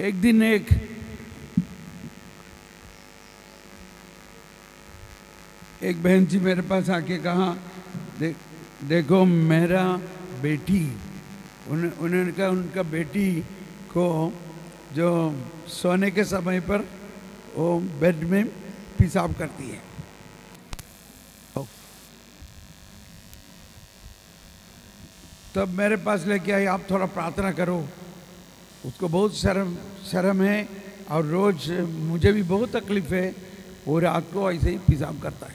एक दिन एक एक बहन जी मेरे पास आके कहा दे, देखो मेरा बेटी उन, उन्होंने कहा उनका बेटी को जो सोने के समय पर वो बेड में पेशाब करती है। तब मेरे पास लेके आई आप थोड़ा प्रार्थना करो उसको बहुत शर्म शर्म है और रोज मुझे भी बहुत तकलीफ़ है, वो रात को ऐसे ही पेशाब करता है।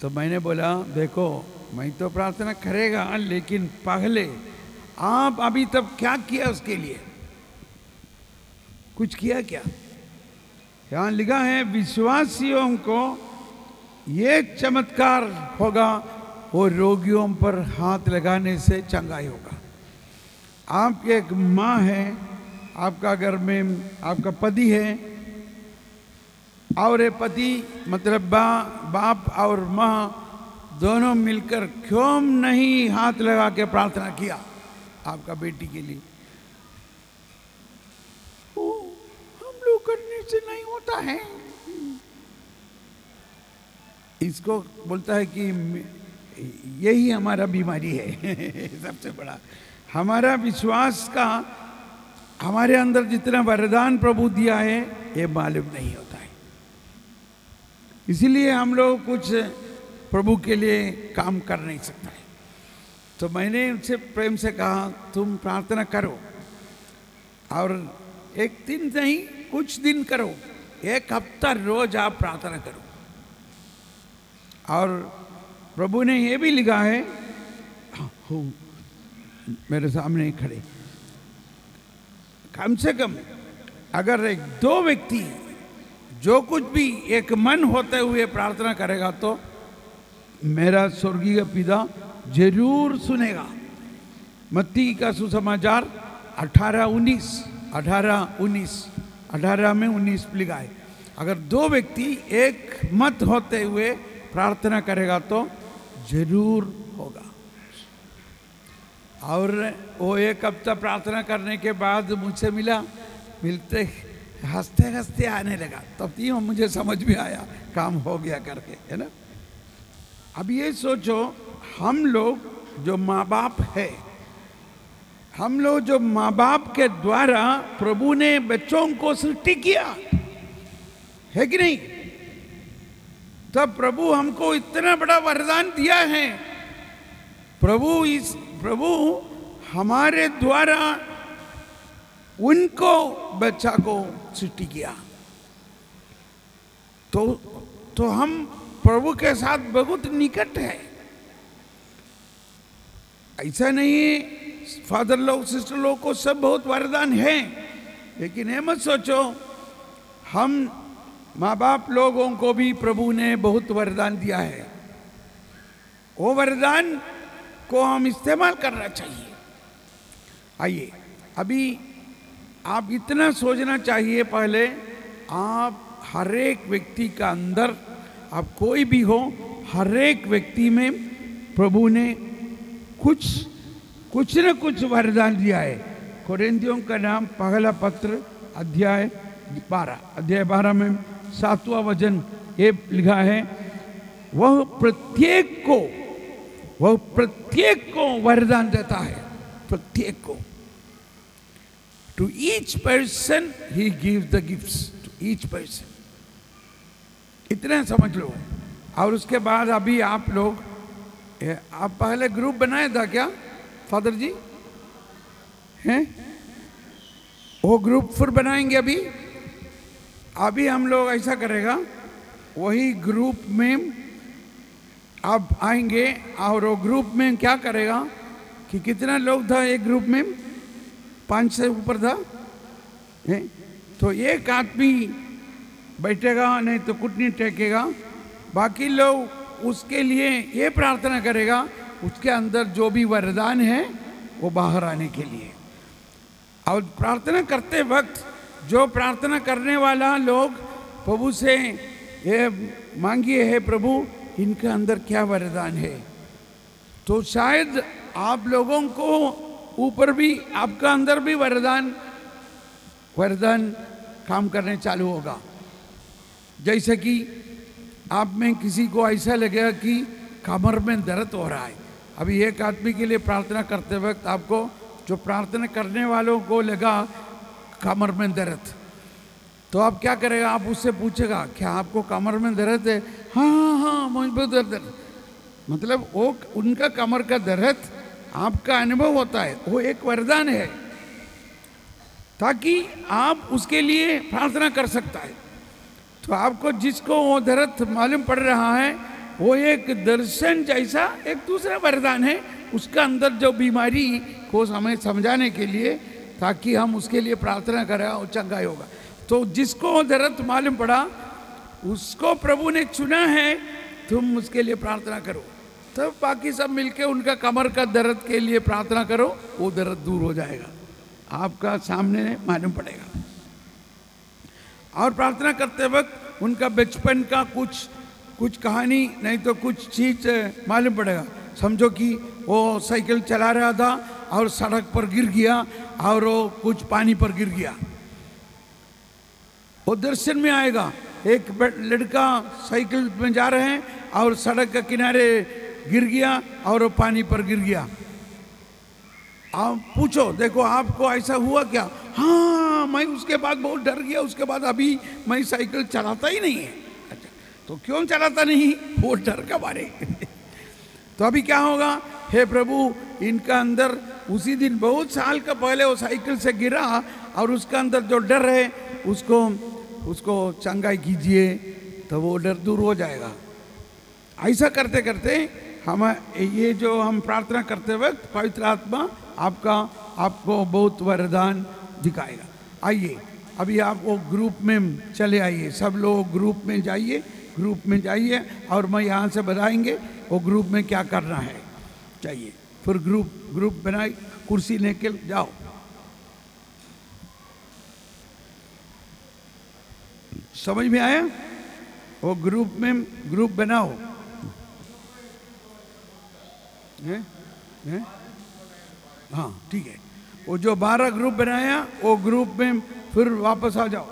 तो मैंने बोला, देखो, मैं तो प्रार्थना करेगा, लेकिन पहले आप अभी तब क्या किया उसके लिए? कुछ किया क्या? यहाँ लिखा है, विश्वासियों को ये चमत्कार होगा, वो रोगियों पर हाथ लगाने से चंगाई होगा। आप एक माँ है आपका घर में आपका पति है और पति मतलब बा बाप और माँ दोनों मिलकर क्यों नहीं हाथ लगा के प्रार्थना किया आपका बेटी के लिए? ओ, हम लोग करने से नहीं होता है। इसको बोलता है कि यही हमारा बीमारी है सबसे बड़ा। हमारा विश्वास का हमारे अंदर जितना वरदान प्रभु दिया है, ये मालूम नहीं होता है। इसीलिए हम लोग कुछ प्रभु के लिए काम कर नहीं सकता है। तो मैंने उनसे प्रेम से कहा, तुम प्रार्थना करो और एक दिन नहीं, कुछ दिन करो। एक हफ़्ता रोज आप प्रार्थना करो। और प्रभु ने ये भी लिखा है, हो मेरे सामने ही खड़े। कम से कम अगर एक दो व्यक्ति जो कुछ भी एक मन होते हुए प्रार्थना करेगा तो मेरा स्वर्गीय पिता ज़रूर सुनेगा। मत्ती का सुसमाचार अठारह उन्नीस अठारह उन्नीस, अठारह में उन्नीस लिखा है। अगर दो व्यक्ति एक मत होते हुए प्रार्थना करेगा तो ज़रूर होगा। और वो एक हफ़्ता प्रार्थना करने के बाद मुझसे मिला, मिलते हँसते हँसते आने लगा। तब तो मुझे समझ में आया, काम हो गया करके, है ना? अब ये सोचो, हम लोग जो माँ बाप है, हम लोग जो माँ बाप के द्वारा प्रभु ने बच्चों को सृष्टि किया, है कि नहीं? तब प्रभु हमको इतना बड़ा वरदान दिया है। प्रभु इस प्रभु हमारे द्वारा उनको बच्चा को सृष्टि किया। तो तो हम प्रभु के साथ बहुत निकट है। ऐसा नहीं फादर लोग, सिस्टर लोग को सब बहुत वरदान है, लेकिन ये मत सोचो, हम माँ बाप लोगों को भी प्रभु ने बहुत वरदान दिया है। वो वरदान को हम इस्तेमाल करना चाहिए। आइए, अभी आप इतना सोचना चाहिए पहले, आप हर एक व्यक्ति का अंदर, आप कोई भी हो हर एक व्यक्ति में प्रभु ने कुछ कुछ न कुछ वरदान दिया है। कोरिंथियों का नाम पहला पत्र, अध्याय बारह अध्याय बारह में सातवां वज़न ये लिखा है, वह प्रत्येक को वह प्रत्येक को वरदान देता है। प्रत्येक। को to each person he give the gifts to each person इतने समझ लो। और उसके बाद अभी आप लोग आप पहले ग्रुप बनाया था क्या फादर जी? हैं? वो ग्रुप फिर बनाएँगे अभी? अभी हम लोग ऐसा करेगा, वही ग्रुप में आप आएँगे और वो ग्रुप में क्या करेगा कि कितना लोग था एक ग्रुप में? पाँच से ऊपर था? है? तो एक आदमी बैठेगा, नहीं तो कुटनी टेकेगा। बाकी लोग उसके लिए ये प्रार्थना करेगा, उसके अंदर जो भी वरदान है, वो बाहर आने के लिए। और प्रार्थना करते वक्त जो प्रार्थना करने वाला लोग, प्रभु से ये मांगिए, है प्रभु इनके अंदर क्या वरदान है? तो शायद आप लोगों को ऊपर भी, आपका अंदर भी वरदान वरदान काम करने चालू होगा। जैसे कि आप में किसी को ऐसा लगेगा कि कमर में दर्द हो रहा है। अभी एक आदमी के लिए प्रार्थना करते वक्त आपको, जो प्रार्थना करने वालों को लगा कमर में दर्द तो आप क्या करेगा? आप उससे पूछेगा, क्या आपको कमर में दर्द है? हाँ हाँ मुझे दर्द मतलब वो उनका कमर का दर्द आपका अनुभव होता है, वो एक वरदान है। ताकि आप उसके लिए प्रार्थना कर सकता है। तो आपको जिसको वो दर्द मालूम पड़ रहा है, वो एक दर्शन जैसा एक दूसरा वरदान है, उसका अंदर जो बीमारी को हमें समझाने के लिए, ताकि हम उसके लिए प्रार्थना करें वो चंगाई होगा। तो जिसको दर्द मालूम पड़ा उसको प्रभु ने चुना है, तुम उसके लिए प्रार्थना करो। तब बाकी सब मिलके उनका कमर का दर्द के लिए प्रार्थना करो, वो दर्द दूर हो जाएगा। आपका सामने मालूम पड़ेगा। और प्रार्थना करते वक्त उनका बचपन का कुछ कुछ कहानी, नहीं तो कुछ चीज़ मालूम पड़ेगा। समझो कि वो साइकिल चला रहा था और सड़क पर गिर गया और वो कुछ पानी पर गिर गया। वो दर्शन में आएगा। एक लड़का साइकिल में जा रहे हैं और सड़क के किनारे गिर गया और पानी पर गिर गया। आप पूछो, देखो आपको ऐसा हुआ क्या? हाँ मैं उसके बाद बहुत डर गया, उसके बाद अभी मैं साइकिल चलाता ही नहीं है। अच्छा तो क्यों चलाता नहीं? वो डर का बारे। तो अभी क्या होगा? हे प्रभु, इनका अंदर उसी दिन बहुत साल का पहले वो साइकिल से गिरा और उसका अंदर जो डर है, उसको उसको चंगाई कीजिए तो वो डर दूर हो जाएगा। ऐसा करते करते हम, ये जो हम प्रार्थना करते वक्त पवित्र आत्मा आपका, आपको बहुत वरदान दिखाएगा। आइए, अभी आप वो ग्रुप में चले आइए। सब लोग ग्रुप में जाइए, ग्रुप में जाइए और मैं यहाँ से बताएँगे वो ग्रुप में क्या करना है। चाहिए फिर ग्रुप ग्रुप बनाई, कुर्सी लेके जाओ। समझ में आया वो ग्रुप में ग्रुप बनाओ है? है? हाँ ठीक है वो जो बारह ग्रुप बनाया, वो ग्रुप में फिर वापस आ जाओ